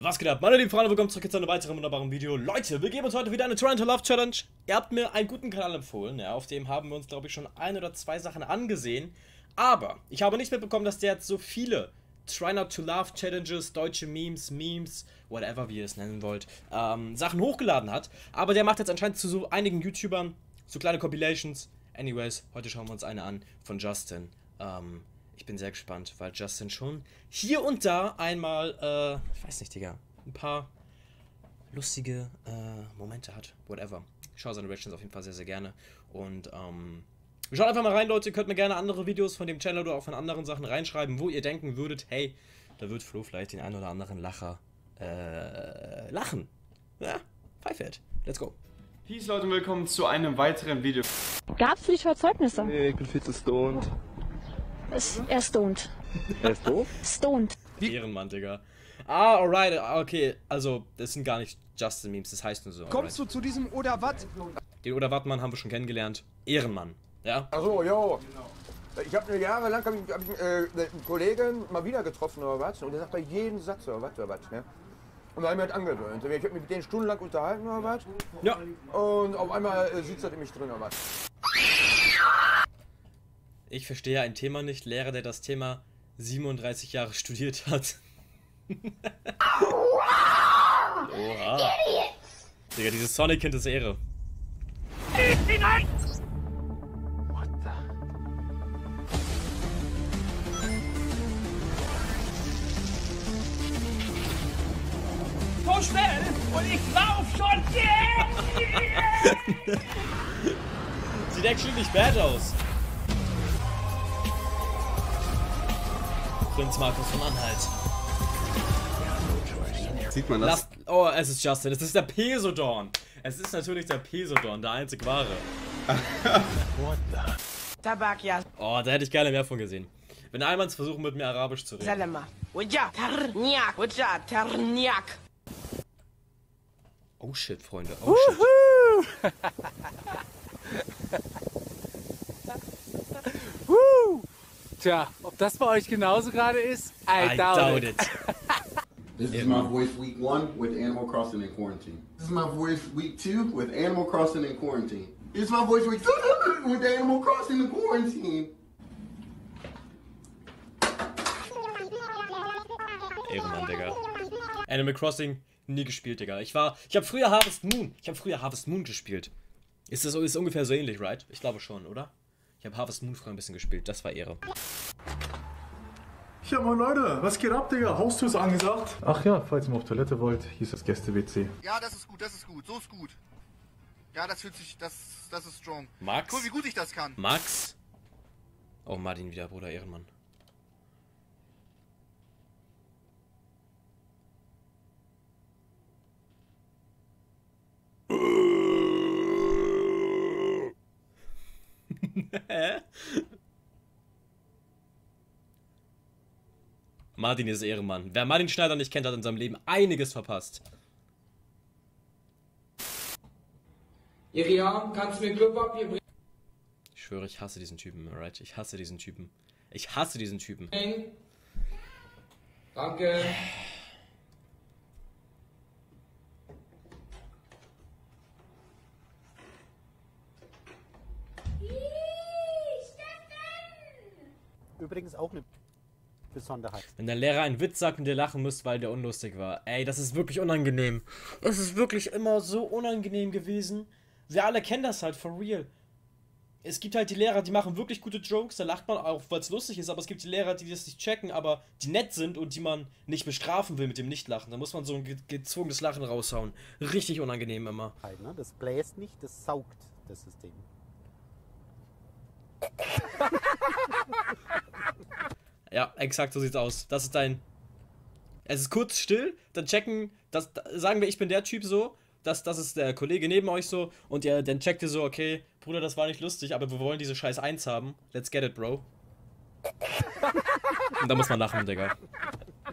Was geht ab? Meine lieben Freunde, willkommen zurück zu einem weiteren wunderbaren Video. Leute, wir geben uns heute wieder eine Try to Love Challenge. Ihr habt mir einen guten Kanal empfohlen, ja, auf dem haben wir uns, glaube ich, schon ein oder zwei Sachen angesehen. Aber ich habe nicht mitbekommen, dass der jetzt so viele Try Not to Love Challenges, deutsche Memes, Memes, whatever wie ihr es nennen wollt, ähm, Sachen hochgeladen hat. Aber der macht jetzt anscheinend zu so einigen YouTubern so kleine Compilations. Anyways, heute schauen wir uns eine an von Justin. Ähm, ich bin sehr gespannt, weil Justin schon hier und da einmal, äh, ich weiß nicht, Digga, ein paar lustige äh, Momente hat. Whatever. Ich schaue seine Reactions auf jeden Fall sehr, sehr gerne. Und, ähm, schaut einfach mal rein, Leute. Ihr könnt mir gerne andere Videos von dem Channel oder auch von anderen Sachen reinschreiben, wo ihr denken würdet, hey, da wird Flo vielleicht den einen oder anderen Lacher, äh, lachen. Ja, pfeife it. Let's go. Peace Leute und willkommen zu einem weiteren Video. Gab's für dich Verzeugnisse? Nee, ich bin viel zu stoned. Ist, er stoned. Er ist doof? Stoned. Ehrenmann, Digga. Ah, alright, okay. Also, das sind gar nicht Justin-Memes, das heißt nur so. Kommst du zu diesem oder was? Den Oder Wattmann haben wir schon kennengelernt. Ehrenmann. Ja? Achso, jo. Ich habe eine Jahre lang hab ich, hab ich, äh, einen Kollegen mal wieder getroffen oder was und der sagt bei jedem Satz oder was oder was. Ne? Und da habe ich mich halt angewöhnt. Ich habe mich mit denen stundenlang unterhalten oder was Ja. und auf einmal äh, sitzt er in mich drin oder was. Ich verstehe ein Thema nicht. Lehrer, der das Thema 37 Jahre studiert hat. Oha. Digga, dieses Sonic-Kind ist Ehre. so schnell und ich lauf schon. Sieht actually nicht bad aus. Prinz Markus von Anhalt. Sieht man das? Lasst, oh, es ist Justin. Es ist der Pesodorn. Es ist natürlich der Pesodorn, der einzig wahre. Tabak ya Oh, da hätte ich gerne mehr von gesehen. Wenn Almans versuchen mit mir Arabisch zu reden. Salama. Oh shit, Freunde. Oh shit. Tja, ob das bei euch genauso gerade ist? I, I doubt, doubt it. it. This is my voice week one with Animal Crossing in quarantine. This is my voice week two with Animal Crossing in quarantine. It's my voice week two with Animal Crossing in quarantine. Ehrenmann, Digga. Animal Crossing nie gespielt, Digga. Ich war, ich habe früher Harvest Moon. Ich habe früher Harvest Moon gespielt. Ist das ist ungefähr so ähnlich, right? Ich glaube schon, oder? Ich habe Harvest Moon früher ein bisschen gespielt. Das war Ehre. Ja, moin Leute, was geht ab, Digga? Haustür ist angesagt. Ach ja, falls ihr mal auf Toilette wollt, hier ist das Gäste-WC. Ja, das ist gut, das ist gut, so ist gut. Ja, das fühlt sich, das, das ist strong. Max? Guck, wie gut ich das kann. Max? Oh, Martin wieder, Bruder Ehrenmann. Hä? Martin ist Ehrenmann. Wer Martin Schneider nicht kennt, hat in seinem Leben einiges verpasst. Iriam, kannst du mir Klopapier bringen? Ich schwöre, ich hasse diesen Typen, alright? Ich hasse diesen Typen. Ich hasse diesen Typen. Danke. Übrigens auch eine Besonderheit. Wenn der Lehrer einen Witz sagt und ihr lachen müsst, weil der unlustig war. Ey, das ist wirklich unangenehm. Es ist wirklich immer so unangenehm gewesen. Wir alle kennen das halt, for real. Es gibt halt die Lehrer, die machen wirklich gute Jokes, da lacht man auch, weil es lustig ist, aber es gibt die Lehrer, die das nicht checken, aber die nett sind und die man nicht bestrafen will mit dem Nichtlachen. Da muss man so ein ge gezwungenes Lachen raushauen. Richtig unangenehm immer. Ne? Das bläst nicht, das saugt das System. Ja, exakt so sieht's aus. Das ist dein. Es ist kurz still, dann checken, das, da- sagen wir, ich bin der Typ so, das, das ist der Kollege neben euch so, und ihr, dann checkt ihr so, okay, Bruder, das war nicht lustig, aber wir wollen diese scheiß 1 haben. Let's get it, Bro. und da muss man lachen, Digga.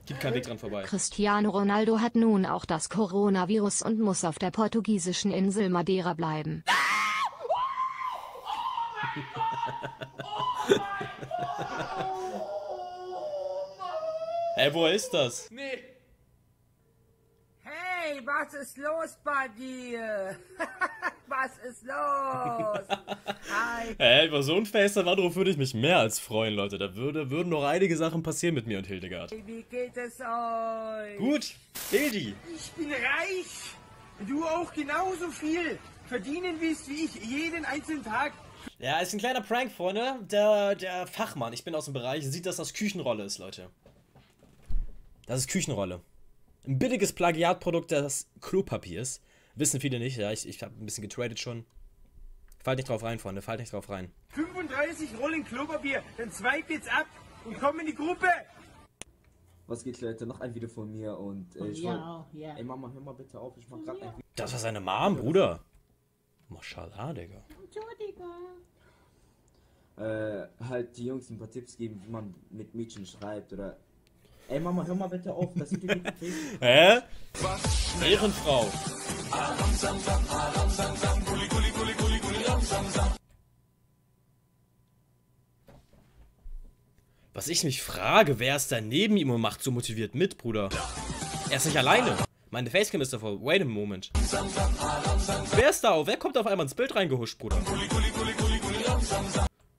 Gibt keinen Weg dran vorbei. Cristiano Ronaldo hat nun auch das Coronavirus und muss auf der portugiesischen Insel Madeira bleiben. Ey, woher ist das? Nee. Hey, was ist los bei dir? was ist los? Hi. Ey, über so ein FaceTime-Anruf würde ich mich mehr als freuen, Leute. Da würde, würden noch einige Sachen passieren mit mir und Hildegard. Wie geht es euch? Gut, Hildi. Ich bin reich. Du auch genauso viel. Verdienen willst wie ich jeden einzelnen Tag. Ja, ist ein kleiner Prank, Freunde. Der, der Fachmann, ich bin aus dem Bereich, sieht, dass das Küchenrolle ist, Leute. Das ist Küchenrolle. Ein billiges Plagiatprodukt des Klopapiers. Wissen viele nicht, ja, ich, ich habe ein bisschen getradet schon. Fallt nicht drauf rein, Freunde, fallt nicht drauf rein. 35 Rollen Klopapier, dann swipe jetzt ab und komm in die Gruppe. Was geht, Leute? Noch ein Video von mir und äh, ich Ja, wollt- ja. Ey, Mama, hör mal bitte auf, ich mach grad ein Video. Das war seine Mom, Bruder. Mashallah, Digga. Entschuldigung. Äh, halt die Jungs ein paar Tipps geben, wie man mit Mädchen schreibt oder. Ey, Mama, hör mal bitte auf, das Video geht. Hä? Ehrenfrau. Was ich mich frage, wer ist da neben ihm und macht so motiviert mit, Bruder? Er ist nicht alleine. Meine Facecam ist davor. Wait a moment. Wer ist da? Wer kommt auf einmal ins Bild reingehuscht, Bruder?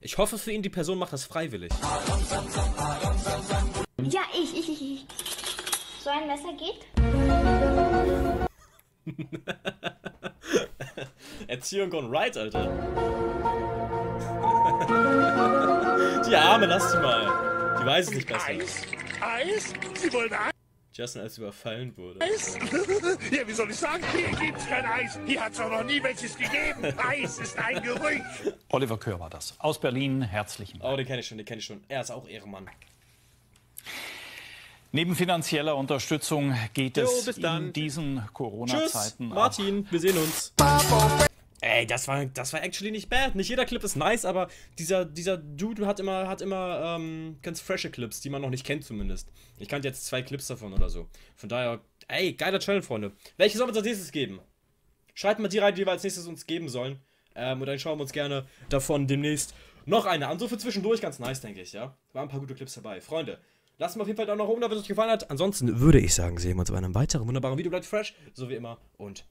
Ich hoffe für ihn, die Person macht das freiwillig. So ein Messer geht? Erziehung gone right, Alter. Die Arme, lass die mal. Die weiß es nicht besser. Eis? Eis? Sie wollen Eis? Justin als überfallen wurde. ja, wie soll ich sagen? Hier gibt's kein Eis. Hier hat's auch noch nie welches gegeben. Eis ist ein Gerücht. Oliver Kör war das. Aus Berlin, herzlichen Dank. Oh, den kenne ich schon, den kenne ich schon. Er ist auch Ehrenmann. Neben finanzieller Unterstützung geht Jo, es in diesen Corona-Zeiten Martin, wir sehen uns. Ey, das war, das war actually nicht bad. Nicht jeder Clip ist nice, aber dieser, dieser Dude hat immer, hat immer ähm, ganz frische Clips, die man noch nicht kennt zumindest. Ich kannte jetzt zwei Clips davon oder so. Von daher, ey, geiler Channel, Freunde. Welche sollen wir uns als nächstes geben? Schreibt mal die rein, die wir als nächstes uns geben sollen. Ähm, und dann schauen wir uns gerne davon demnächst noch eine an. So für zwischendurch ganz nice, denke ich, ja. Waren ein paar gute Clips dabei. Freunde, lasst mal auf jeden Fall da noch oben, da, wenn es euch gefallen hat. Ansonsten würde ich sagen, sehen wir uns bei einem weiteren wunderbaren Video. Bleibt fresh, so wie immer. Und